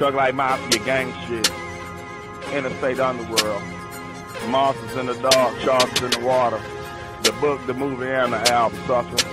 Truck like mafia gang shit. Interstate underworld. Monsters in the dark, sharks in the water. The book, the movie, and the album, sucker.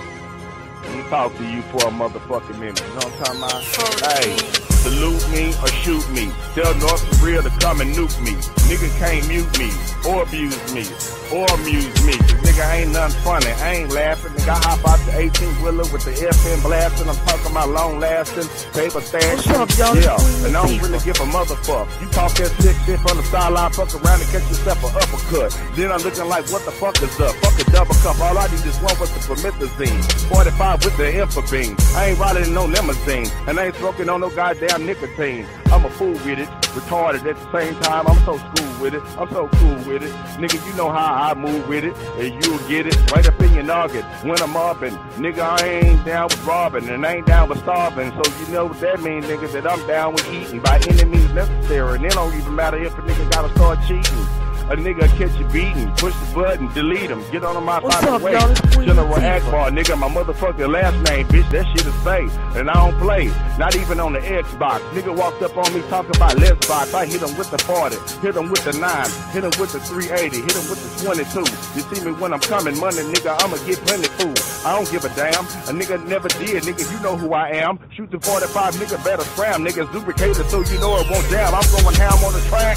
Talk to you for a motherfucking minute. You know what I'm talking about? Hey, salute me or shoot me. Tell North Korea to come and nuke me. Nigga can't mute me or abuse me or amuse me. Nigga ain't nothing funny. I ain't laughing. Nigga, I hop out the 18 wheeler with the FM blasting. I'm talking about long lasting paper stash. What's up, y'all? Yeah, and I don't really give a motherfucker. You talk that sick shit from the sideline, fuck around and catch yourself an uppercut. Then I'm looking like, what the fuck is up? Fuck a double cup. All I need is one with the promethazine. 45 with the infabine. I ain't riding in no limousine. And I ain't smoking on no goddamn nicotine. I'm a fool with it, retarded at the same time. I'm so school with it. I'm so cool with it. Nigga, you know how I move with it. And you'll get it right up in your noggin when I'm mobbing. Nigga, I ain't down with robbing and I ain't down with starving. So you know what that means, nigga, that I'm down with eating by any means necessary. And it don't even matter if a nigga gotta start cheating. A nigga catch you beating, push the button, delete him, get on my What's up, way. y'all? It's Queen General. Akbar, nigga, my motherfucking last name, bitch, that shit is fake. And I don't play, not even on the Xbox. Nigga walked up on me talking about Lesbox. I hit him with the 40, hit him with the 9, hit him with the 380, hit him with the 22. You see me when I'm coming, money, nigga, I'ma get plenty food. I don't give a damn. A nigga never did, nigga, you know who I am. Shoot the 45, nigga, better scram, nigga, lubricated so you know it won't jam. I'm going ham on the track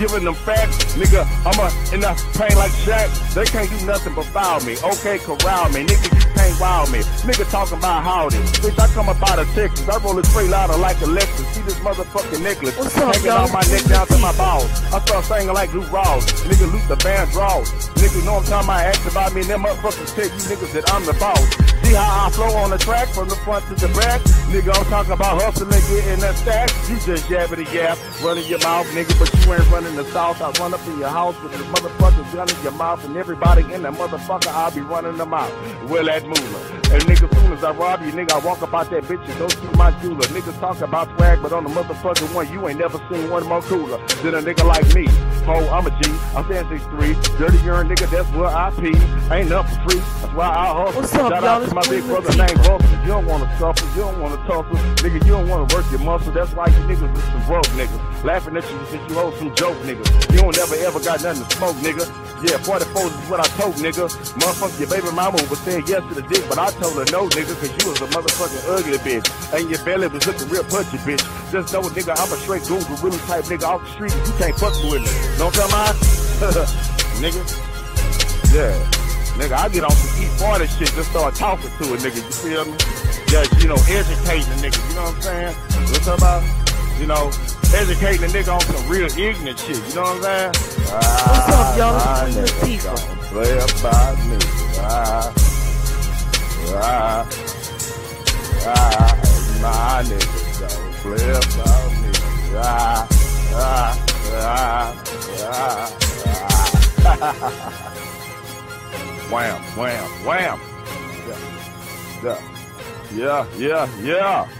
giving them facts. Nigga, I'm a, in the pain like Shaq. They can't do nothing but foul me. Okay, corral me. Nigga, you can't wow me. Nigga talking about howdy. Bitch, I come up out of Texas. I roll a straight louder like a Lexus. See this motherfucking necklace. What's up, Hanging on my neck down to my balls. I start singing like Lou Rawls. Nigga, loot the band draws. Nigga, know I'm talking about ask about me. And them motherfuckers tell you niggas that I'm the boss. See how I flow on the track from the front to the back? Nigga, I'm talking about hustling, getting that stack. You just yabbity yap, running your mouth, nigga, but you ain't running the south. I run up in your house with this motherfucking gun in your mouth, and everybody in that motherfucker, I'll be running them out. Will that moolah. And nigga, soon as I rob you, nigga, I walk up out that bitch and don't see my jeweler. Niggas talk about swag, but on the motherfucking one, you ain't never seen one more cooler than a nigga like me. Ho, I'm a G, I'm saying 6'3, dirty urine, nigga, that's where I pee. Ain't nothing for free, that's why I hustle. What's up, Shout y'all? out to my big brother named Buster. You don't wanna suffer, you don't wanna tussle. Nigga, you don't wanna work your muscle, that's why you niggas is some broke niggas. Laughing at you since you hold some joke niggas. You don't never ever got nothing to smoke, nigga. Yeah, 44 is what I told, nigga. Motherfucker, your baby mama was saying yes to the dick, but I told her no, nigga, cause you was a motherfucking ugly bitch. And your belly was looking real punchy, bitch. Just know, nigga, I'm a straight goon, gorilla type nigga off the street. You can't fuck with me. What I'm talking nigga. Yeah. Nigga, I get off eat party shit, just start talking to a nigga, you feel me? Just, you know, educating a nigga, you know what I'm saying? What I'm talking about? You know, educating a nigga on some real ignorant shit, you know what I'm saying? What's up, y'all? Ah, Queen nigga Latifah. Ah, my nigga don't me. Ah, ah, ah, ah, ah. Wham, wham, wham. Yeah, yeah, yeah, yeah, yeah.